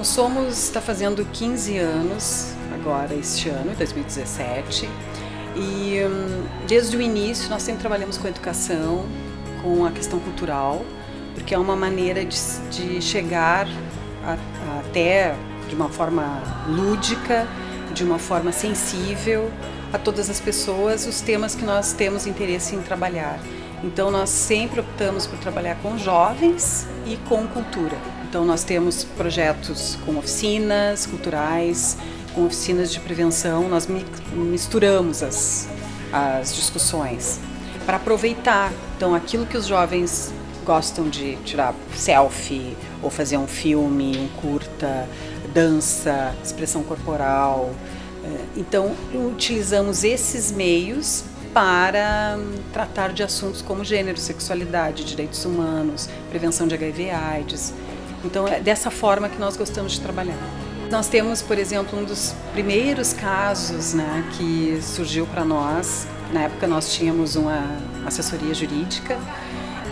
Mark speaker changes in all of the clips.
Speaker 1: Bom, Somos está fazendo 15 anos agora, este ano, 2017. E hum, desde o início nós sempre trabalhamos com educação, com a questão cultural, porque é uma maneira de, de chegar a, a, até de uma forma lúdica, de uma forma sensível a todas as pessoas os temas que nós temos interesse em trabalhar. Então nós sempre optamos por trabalhar com jovens e com cultura. Então nós temos projetos com oficinas culturais, com oficinas de prevenção, nós misturamos as, as discussões para aproveitar então aquilo que os jovens gostam de tirar selfie ou fazer um filme, um curta, dança, expressão corporal. É, então utilizamos esses meios para hum, tratar de assuntos como gênero, sexualidade, direitos humanos, prevenção de HIV/AIDS. Então é dessa forma que nós gostamos de trabalhar. Nós temos, por exemplo, um dos primeiros casos né, que surgiu para nós. Na época nós tínhamos uma assessoria jurídica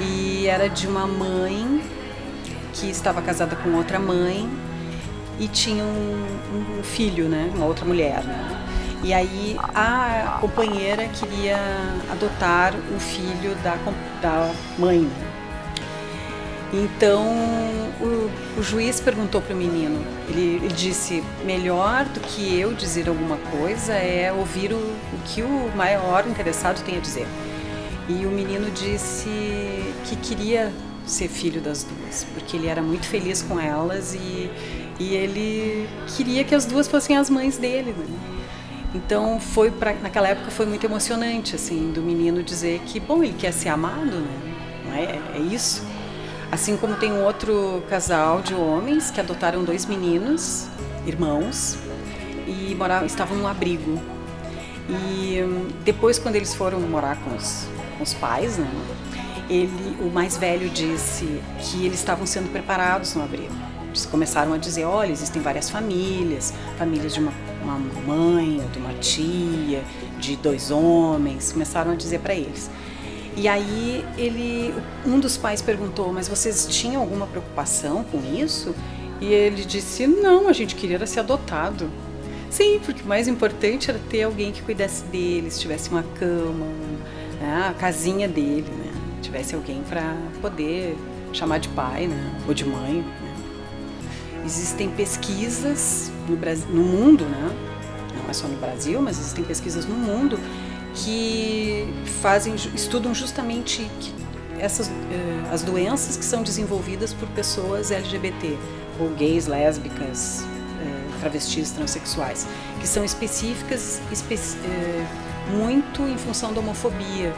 Speaker 1: e era de uma mãe que estava casada com outra mãe e tinha um, um filho, né, uma outra mulher. Né? E aí a companheira queria adotar o filho da, da mãe. Então o, o, juiz perguntou para o menino, ele, ele, disse: melhor do que eu dizer alguma coisa é ouvir o, o que o maior interessado tem a dizer. E o menino disse que queria ser filho das duas, porque ele era muito feliz com elas e, e ele queria que as duas fossem as mães dele. Né? Então foi pra, naquela época foi muito emocionante assim do menino dizer que bom ele quer ser amado, né? Não é, é isso. Assim como tem um outro casal de homens que adotaram dois meninos, irmãos, e moravam, estavam num abrigo. E hum, depois, quando eles foram morar com os, com os pais, né, ele, o mais velho disse que eles estavam sendo preparados no abrigo. Eles começaram a dizer: olha, existem várias famílias, famílias de uma, uma mãe, de uma tia, de dois homens. Começaram a dizer para eles. E aí ele, um dos pais perguntou, mas vocês tinham alguma preocupação com isso? E ele disse, não, a gente queria ser adotado. Sim, porque o mais importante era ter alguém que cuidasse deles, tivesse uma cama, né, a casinha dele, né? Tivesse alguém para poder chamar de pai, né? Ou de mãe. Né? Existem pesquisas no, Brasil, no mundo, né? Não é só no Brasil, mas existem pesquisas no mundo que fazem, estudam justamente essas eh, as doenças que são desenvolvidas por pessoas LGBT ou gays, lésbicas, eh, travestis, transexuais, que são específicas espe eh, muito em função da homofobia.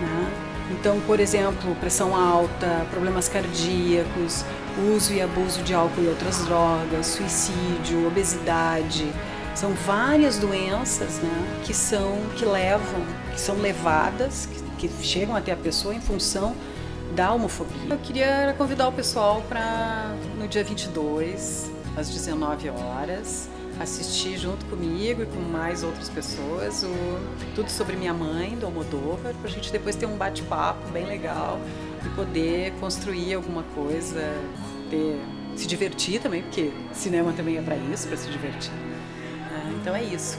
Speaker 1: Né? Então, por exemplo, pressão alta, problemas cardíacos, uso e abuso de álcool e outras drogas, suicídio, obesidade, são várias doenças né, que são que levam, que são levadas, que, que chegam até a pessoa em função da homofobia. Eu queria convidar o pessoal para no dia 22, às 19 horas, assistir junto comigo e com mais outras pessoas o Tudo sobre Minha Mãe, do Almodóvar, para a gente depois ter um bate-papo bem legal e poder construir alguma coisa, ter, se divertir também, porque cinema também é para isso, para se divertir. Então é isso.